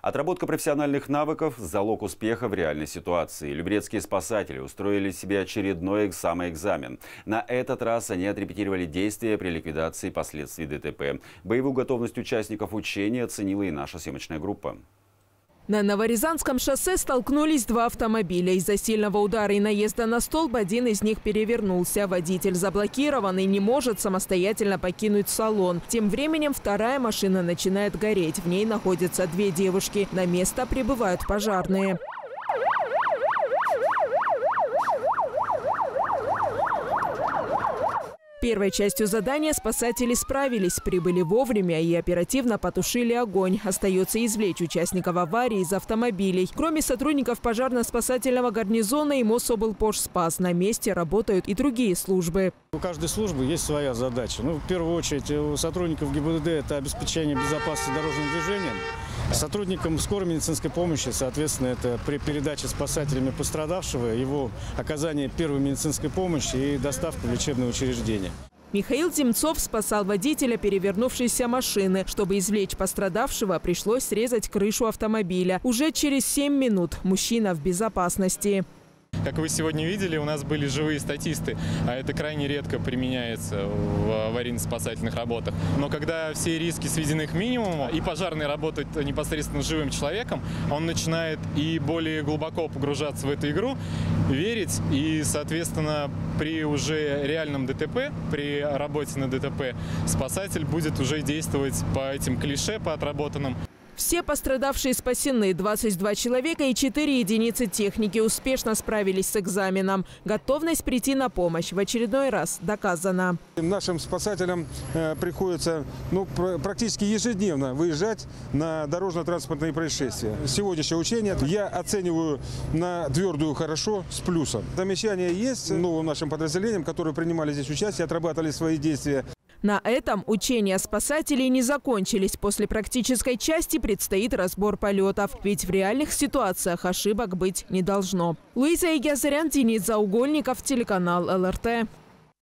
Отработка профессиональных навыков – залог успеха в реальной ситуации. Люберецкие спасатели устроили себе очередной самоэкзамен. На этот раз они отрепетировали действия при ликвидации последствий ДТП. Боевую готовность участников учения оценила и наша съемочная группа. На Новорязанском шоссе столкнулись два автомобиля. Из-за сильного удара и наезда на столб один из них перевернулся. Водитель заблокирован и не может самостоятельно покинуть салон. Тем временем вторая машина начинает гореть. В ней находятся две девушки. На место прибывают пожарные. Первой частью задания спасатели справились, прибыли вовремя и оперативно потушили огонь. Остается извлечь участников аварии из автомобилей. Кроме сотрудников пожарно-спасательного гарнизона и Мособлпожспас, на месте работают и другие службы. У каждой службы есть своя задача. Ну, в первую очередь у сотрудников ГИБДД это обеспечение безопасности дорожным движением. Сотрудникам скорой медицинской помощи, соответственно, это при передаче спасателями пострадавшего, его оказание первой медицинской помощи и доставка в лечебное учреждение. Михаил Земцов спасал водителя перевернувшейся машины. Чтобы извлечь пострадавшего, пришлось срезать крышу автомобиля. Уже через 7 минут мужчина в безопасности. Как вы сегодня видели, у нас были живые статисты, а это крайне редко применяется в аварийно-спасательных работах. Но когда все риски сведены к минимуму, и пожарный работает непосредственно с живым человеком, он начинает и более глубоко погружаться в эту игру, верить, и, соответственно, при уже реальном ДТП, при работе на ДТП, спасатель будет уже действовать по этим клише, по отработанным. Все пострадавшие спасены. 22 человека и 4 единицы техники успешно справились с экзаменом. Готовность прийти на помощь в очередной раз доказана. Нашим спасателям э, приходится ну, практически ежедневно выезжать на дорожно-транспортные происшествия. Сегодняшнее учение я оцениваю на твердую хорошо с плюсом. Замечания есть новым нашим подразделениям, которые принимали здесь участие, отрабатывали свои действия. На этом учения спасателей не закончились. После практической части предстоит разбор полетов. Ведь в реальных ситуациях ошибок быть не должно. Луиза Игязарян, Денис Заугольников, телеканал ЛРТ.